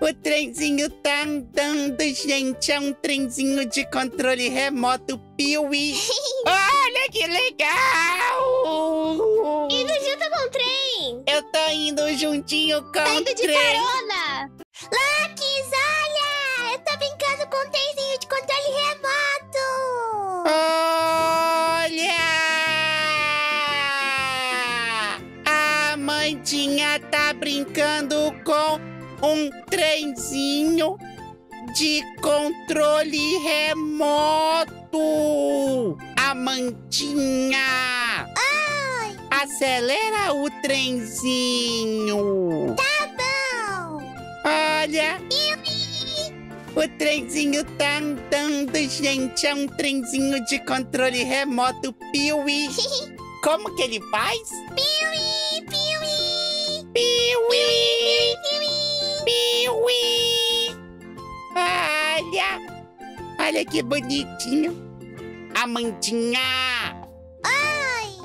O trenzinho tá andando, gente. É um trenzinho de controle remoto Piuí. Olha que legal! Indo junto com o trem! Eu tô indo juntinho com Tá o indo de trem. carona! Lakis, olha! Eu tô brincando com um trenzinho de controle remoto! Olha! A Mandinha tá brincando com um trenzinho de controle remoto. Amandinha! Acelera o trenzinho. Tá bom! Olha! O trenzinho tá andando, gente. É um trenzinho de controle remoto Piuí. Como que ele faz? Piuí, piuí! Piuí! Piuí! Piuí! Olha! Olha que bonitinho. Amandinha! Ai!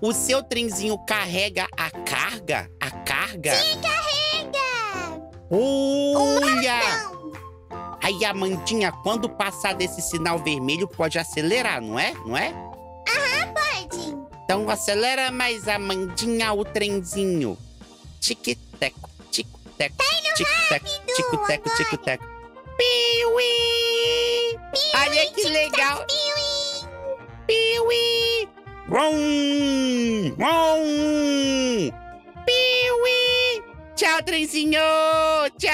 O seu trenzinho carrega a carga? A carga? Sim, carrega! Olha! Aí, Amandinha, quando passar desse sinal vermelho, pode acelerar, não é? Não é? Pode! Então acelera mais, Amandinha, o trenzinho. Tic-teco, tic-teco, tic-teco, tic-teco, agora. tic-teco. Piuí! Olha que legal! Piuí! Vrum! Vrum! Piuí! Tchau, trenzinho! Tchau!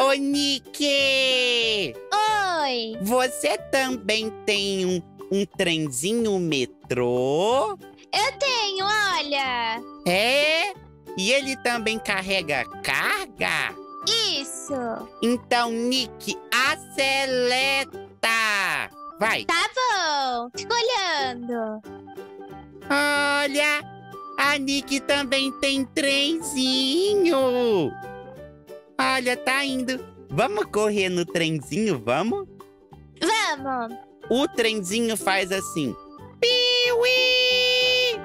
Ô, Nick! Oi! Você também tem um, um trenzinho metrô? Eu tenho, olha! É? E ele também carrega carga? Isso! Então, Nick, aceleta! Vai! Tá bom! Fico olhando! Olha! A Nick também tem trenzinho! Olha, tá indo. Vamos correr no trenzinho, vamos? Vamos! O trenzinho faz assim. Piuí!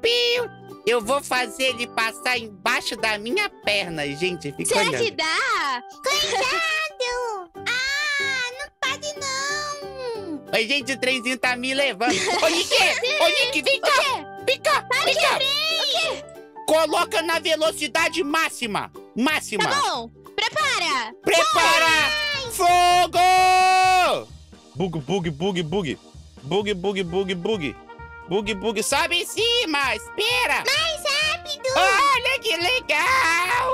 Piu! Eu vou fazer ele passar embaixo da minha perna, gente. Fica Será olhando. que dá? Cuidado! ah, não pode não! Oi, gente, o trenzinho tá me levando. Ô, Nick! Ô, Nick, vem cá! Vem cá! Vem cá! Coloca na velocidade máxima! Máxima! Tá bom! Prepara! Prepara! Fogo! Bug, bug, bug, bug. Bug, bug, bug, bug. Bug, bug, sobe em cima! Espera! Mais rápido! Olha que legal!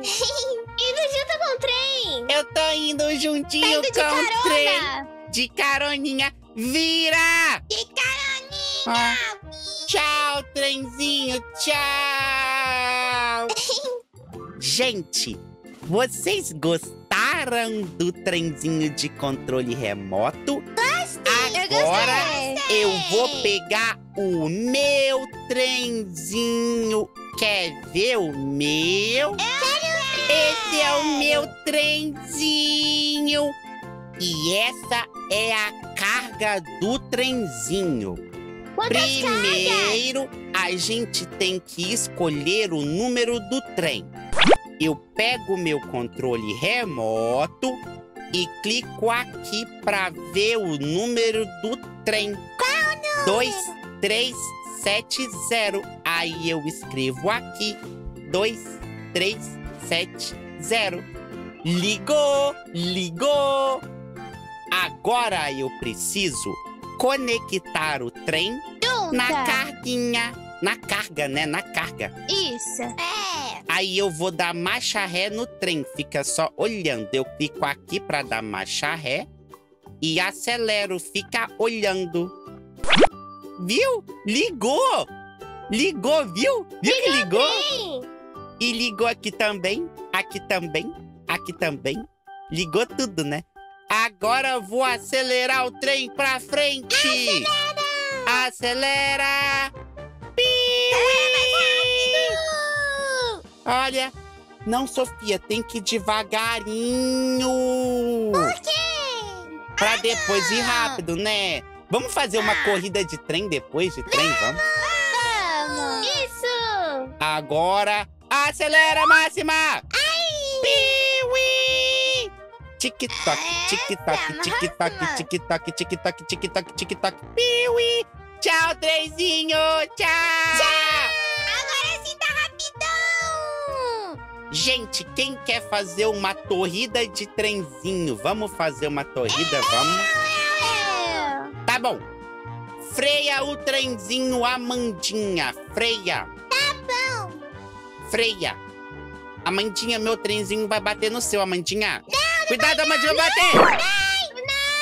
Indo junto com o trem! Eu tô indo Tá juntinho indo de com o trem. De caroninha. Vira! De caroninha! Ah, tchau, trenzinho. Tchau! Gente, vocês gostaram do trenzinho de controle remoto? Agora gostei. Eu vou pegar o meu trenzinho. Quer ver o meu? Esse é o meu trenzinho. E essa é a carga do trenzinho. Quantas Primeiro, a gente tem que escolher o número do trem. Eu pego o meu controle remoto e clico aqui para ver o número do trem. Qual o número? 2370. Aí eu escrevo aqui 2370. Ligou, ligou. Agora eu preciso conectar o trem Junta! na carguinha. Na carga, né? Na carga. Isso! É! Aí eu vou dar marcha ré no trem. Fica só olhando. Eu clico aqui pra dar marcha ré. E acelero. Fica olhando. Viu? Ligou! Ligou, viu? Viu que ligou? Sim! E ligou aqui também. Aqui também. Aqui também. Ligou tudo, né? Agora eu vou acelerar o trem pra frente. Acelera! Piuí! Olha, não, Sofia, tem que ir devagarinho. Por quê? Pra depois ir rápido, né? Vamos fazer uma corrida de trem depois de trem, vamos? Vamos! Isso! Agora, acelera, Máxima! Piuí! Tic-toc, tic-toc, tic-toc, tic-toc, tic-toc, tic-toc, tic-toc, piuí! Tchau, trenzinho! Tchau! Agora Gente, quem quer fazer uma corrida de trenzinho? Vamos fazer uma corrida, vamos? Tá bom. Freia o trenzinho, Amandinha. Freia. Tá bom. Freia. Amandinha, meu trenzinho vai bater no seu, Amandinha. Cuidado, Amandinha, vai bater!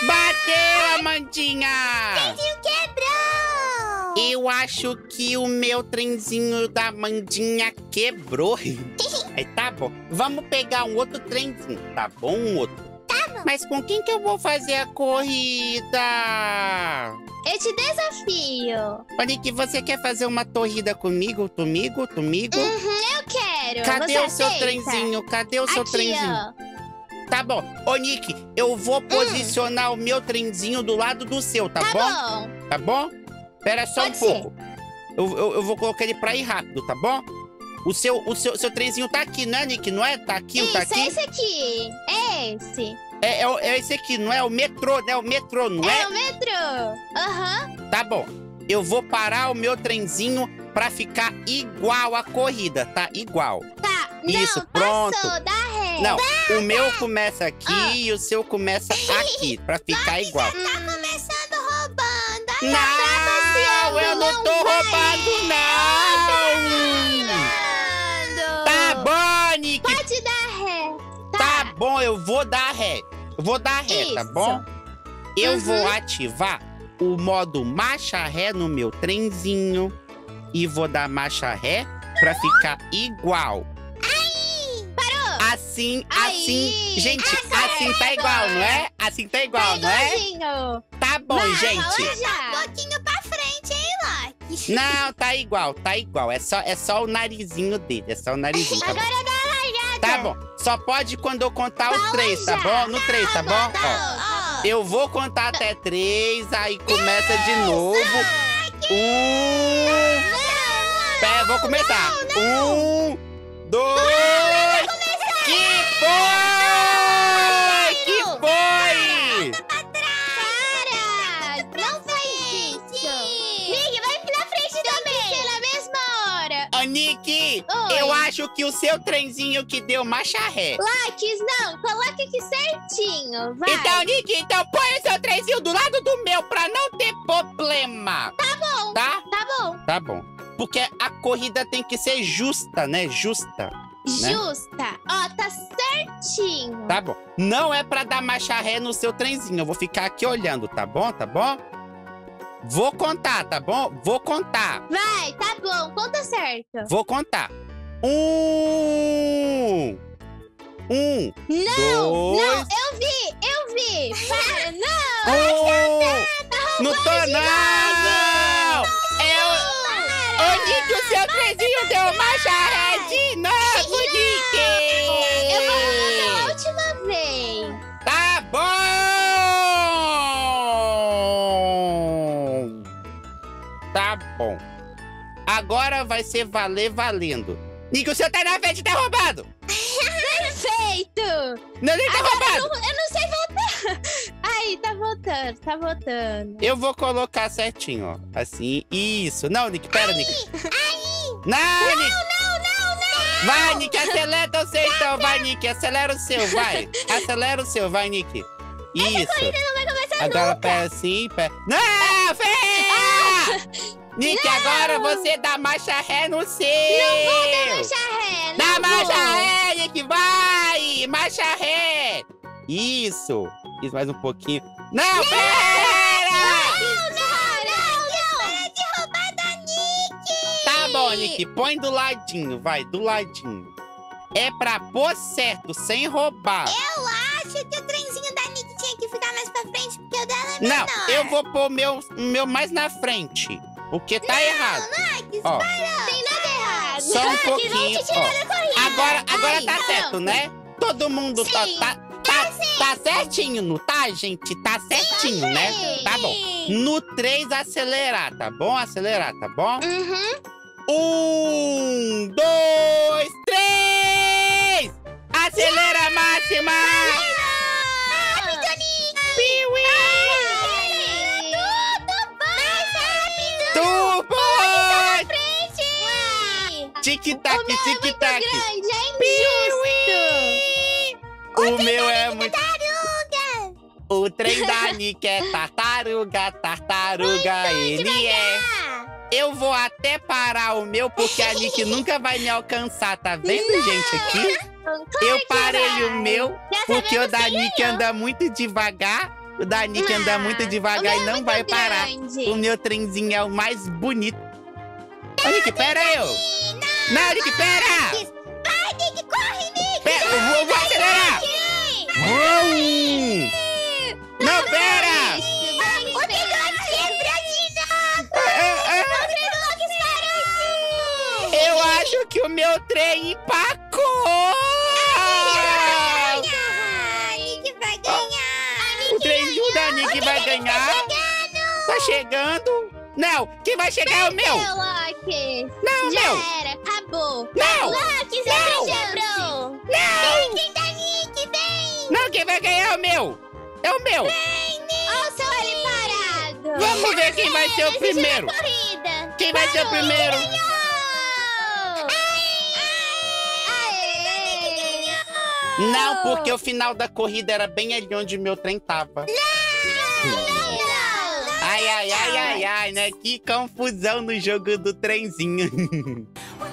Bateu, Amandinha! Trenzinho quebrou! Eu acho que o meu trenzinho da Amandinha quebrou. Aí tá bom. Vamos pegar um outro trenzinho, tá bom? Um outro. Tá bom. Mas com quem que eu vou fazer a corrida? Eu te desafio. Ô, Nick, você quer fazer uma corrida comigo? Comigo? Comigo? Uhum, eu quero. Cadê Você o seu aceita? trenzinho? Cadê o seu Aqui, trenzinho? ó. Tá bom. Ô, Nick, eu vou posicionar o meu trenzinho do lado do seu, tá, Tá bom? bom. Tá bom? Pera só Pode um pouco. Eu, eu, eu vou colocar ele pra ir rápido, tá bom? O seu, o seu, seu trenzinho tá aqui, né, Nick? Não é? Tá aqui, Isso, tá é aqui? esse aqui. É esse. É, é, é esse aqui, não é? O metrô, né? O metrô, não É é? o metrô. Aham. Tá bom. Eu vou parar o meu trenzinho pra ficar igual a corrida, tá? Igual. Tá. Isso, Não, pronto. passou, dá ré. Não, o meu começa aqui Ah. e o seu começa aqui, pra ficar igual. Tá começando roubando. Não, eu não tô roubando, não! Ré. tá bom, eu vou dar ré. Eu vou dar ré, tá Isso. bom? Eu Uhum. vou ativar o modo marcha ré no meu trenzinho e vou dar marcha ré pra ficar igual. Parou. Assim, Aí. assim. Gente, Acertou. assim tá igual, não é? Assim tá igual, não é? Tá bom, Vai, gente. já. Um pouquinho pra frente, hein, Loki? Não, tá igual, tá igual. É só, é só o narizinho dele, é só o narizinho, tá bom? Agora largada. Tá bom. Só pode quando eu contar os três, tá bom? No três, tá bom? Ó, Ó. eu vou contar até três, aí começa de novo. Um. Pera, vou começar. Um, dois. Que foi? Eu acho que o seu trenzinho que deu marcha ré. Laques, não! Coloca aqui certinho, vai! Então, Nick, então põe o seu trenzinho do lado do meu pra não ter problema. Tá bom, Tá? tá bom. Tá bom. Porque a corrida tem que ser justa, né? Justa. Justa. Ó, tá certinho. Tá bom. Não é pra dar marcha ré no seu trenzinho. Eu vou ficar aqui olhando, tá bom? Tá bom? Vou contar, tá bom? Vou contar. Vai, tá bom. Conta certo. Vou contar. Um. Um. Não, dois. não, eu vi, eu vi. Para, não. Um. Não tô, não! É o... Ô, Nick, o seu trenzinho deu ré de novo, Nick! Eu vou na última vez. Tá bom! Tá bom. Agora vai ser valer valendo. Nick, o seu tá na frente, tá roubado! Perfeito. Não, ele tá Agora eu roubado! não, eu não sei voltar. Aí, tá voltando, tá voltando. Eu vou colocar certinho, ó. Assim, isso. Não, Nick, pera, Nick. Não, Nick! Não, não, não. Vai, Nick, acelera o seu então. Vai, Nick, acelera o seu, vai. Acelera o seu, vai, Nick. Isso. Não vai começar Agora nunca. pera assim, pera. Não, feia! Nick, agora você dá marcha ré no seu. Não vou dar marcha ré. Dá não marcha vou. ré, Nick, vai! Marcha ré! Isso. Isso, mais um pouquinho. Não, pera! Não, não, não. Para de roubar da Nick. Tá bom, Nick, põe do ladinho, vai, do ladinho. É pra pôr certo, sem roubar. Eu acho que o trenzinho da Nick tinha que ficar mais pra frente, porque o dela é Não, menor. eu vou pôr meu, o meu mais na frente. Porque tá errado. Ó, Tem nada errado. Só um Nick, pouquinho, vamos te tirar ó. agora, agora Ai, tá não. certo, né? Todo mundo tá, Sim. tá, tá, tá certinho, não tá, gente? Tá certinho, né? Tá bom. No 3, acelerar, tá bom? Acelerar, tá bom? Uhum. Um, dois, três! Acelera a máxima! Rápido, Nick! Piuí! Tic-tac, O meu é muito tic-tac! grande, é injusto! O meu é muito... Tartaruga! O trem da Nick é tartaruga, tartaruga, ele é... Ah, Eu vou até parar o meu, porque a Nick nunca vai me alcançar, tá vendo, gente, aqui? claro Eu parei o meu, Já porque o da Nick anda muito devagar. O da Nick anda Ah, muito o devagar e é não muito vai parar. grande. O meu trenzinho é o mais bonito. Ô, Nick, pera eu! Não, Nick, pera! Vai, Nick, corre, Nick! Pera, eu vou, vou acelerar! Vrum! Não, pera! O novo! Ah, ah, O parou! Eu acho que o meu trem empacou! A Nick vai ganhar! O trenzinho da Nick vai ganhar. Tá chegando? Não, quem vai chegar é o meu! Loki! Não, Já meu! Não! Loki, Não! Não! Quem da Nick, vem! Não, quem vai ganhar é o meu! É o meu! Olha o seu ali parado! Vamos ver quem vai ser o a primeiro! Quem vai ser o primeiro? Ganhou! Aê! Não, porque o final da corrida era bem ali onde o meu trem tava. Não! Ai, ai, ai, ai, ai, né? Que confusão no jogo do trenzinho.